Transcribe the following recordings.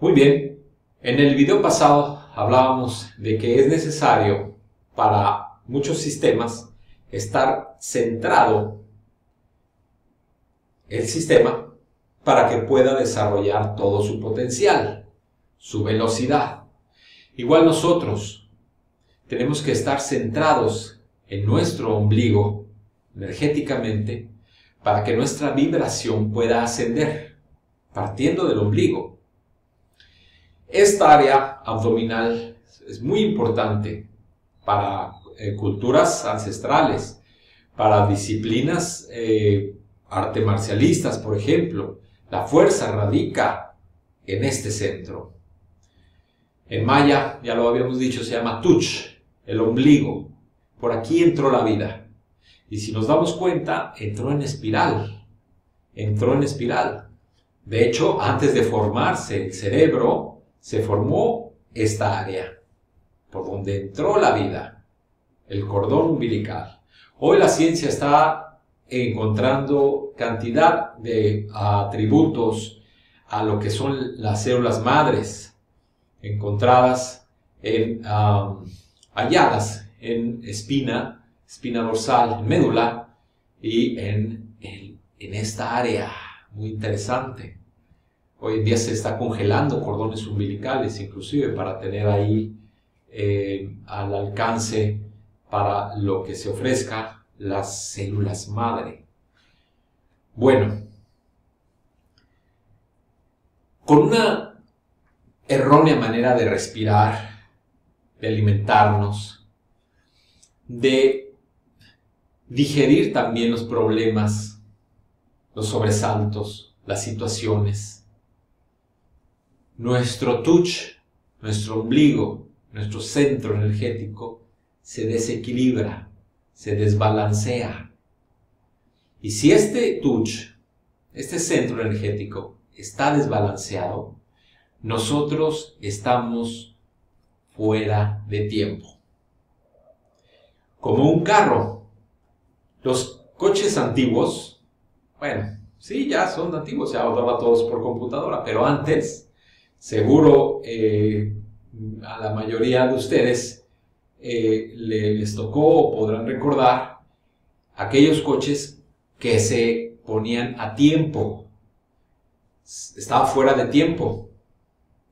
Muy bien, en el video pasado hablábamos de que es necesario para muchos sistemas estar centrado el sistema para que pueda desarrollar todo su potencial, su velocidad. Igual nosotros tenemos que estar centrados en nuestro ombligo energéticamente para que nuestra vibración pueda ascender, partiendo del ombligo. Esta área abdominal es muy importante para eh, culturas ancestrales, para disciplinas eh, arte marcialistas, por ejemplo. La fuerza radica en este centro. En maya, ya lo habíamos dicho, se llama Tuch, el ombligo. Por aquí entró la vida. Y si nos damos cuenta, entró en espiral. Entró en espiral. De hecho, antes de formarse el cerebro, se formó esta área, por donde entró la vida, el cordón umbilical. Hoy la ciencia está encontrando cantidad de atributos a lo que son las células madres encontradas en halladas en espina, espina dorsal, médula y en, en, esta área muy interesante. Hoy en día se está congelando cordones umbilicales inclusive para tener ahí eh, al alcance para lo que se ofrezca las células madre. Bueno, con una errónea manera de respirar, de alimentarnos, de digerir también los problemas, los sobresaltos, las situaciones. Nuestro touch, nuestro ombligo, nuestro centro energético se desequilibra, se desbalancea. Y si este touch, este centro energético está desbalanceado, nosotros estamos fuera de tiempo. Como un carro. Los coches antiguos, bueno, sí, ya son antiguos, ya ahora todos por computadora, pero antes, seguro eh, a la mayoría de ustedes eh, les tocó o podrán recordar aquellos coches que se ponían a tiempo, estaba fuera de tiempo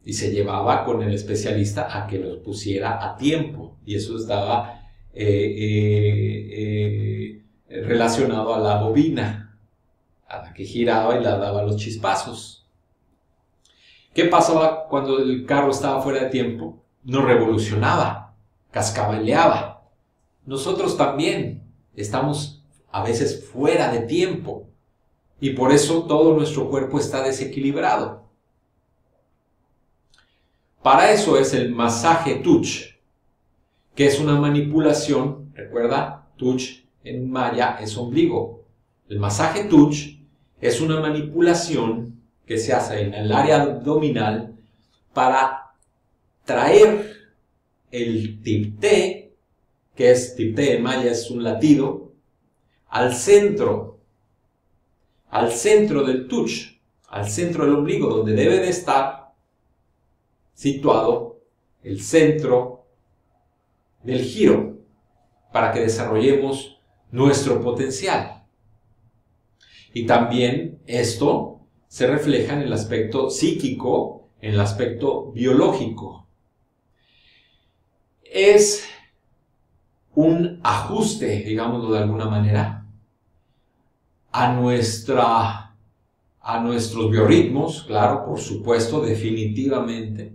y se llevaba con el especialista a que los pusiera a tiempo y eso estaba eh, relacionado a la bobina, a la que giraba y la daba los chispazos. ¿Qué pasaba cuando el carro estaba fuera de tiempo? No revolucionaba, cascabeleaba. Nosotros también estamos a veces fuera de tiempo y por eso todo nuestro cuerpo está desequilibrado. Para eso es el masaje touch, que es una manipulación, recuerda, touch en maya es ombligo. El masaje touch es una manipulación que se hace en el área abdominal para traer el tipté, que es tipté en maya es un latido, al centro, al centro del touch, al centro del ombligo, donde debe de estar situado el centro del giro para que desarrollemos nuestro potencial. Y también esto se refleja en el aspecto psíquico, en el aspecto biológico. Es un ajuste, digámoslo de alguna manera, a nuestra a nuestros biorritmos, claro, por supuesto, definitivamente,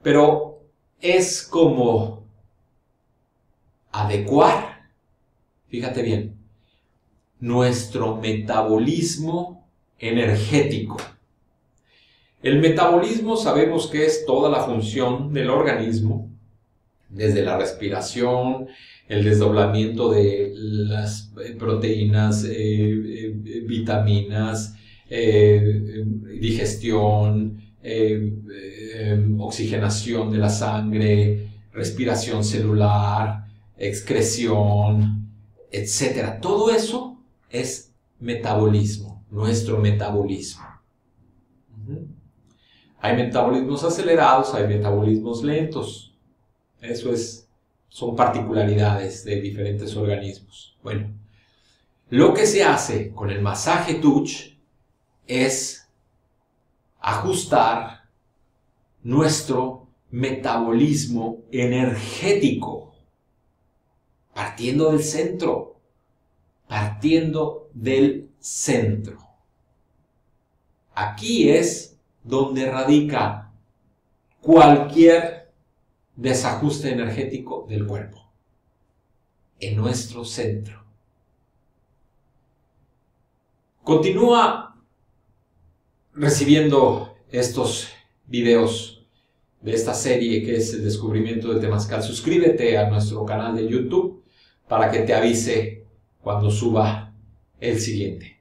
pero es como adecuar, fíjate bien, nuestro metabolismo energético. El metabolismo sabemos que es toda la función del organismo, desde la respiración, el desdoblamiento de las eh, proteínas, eh, eh, vitaminas, digestión, oxigenación de la sangre, respiración celular, excreción, etc. Todo eso es metabolismo, nuestro metabolismo. Hay metabolismos acelerados, hay metabolismos lentos. Eso es, son particularidades de diferentes organismos. Bueno, lo que se hace con el masaje touch es ajustar nuestro metabolismo energético, partiendo del centro, partiendo del centro. Aquí es donde radica cualquier desajuste energético del cuerpo, en nuestro centro. Continúa recibiendo estos videos de esta serie que es el descubrimiento de Temascal. Suscríbete a nuestro canal de YouTube para que te avise cuando suba el siguiente.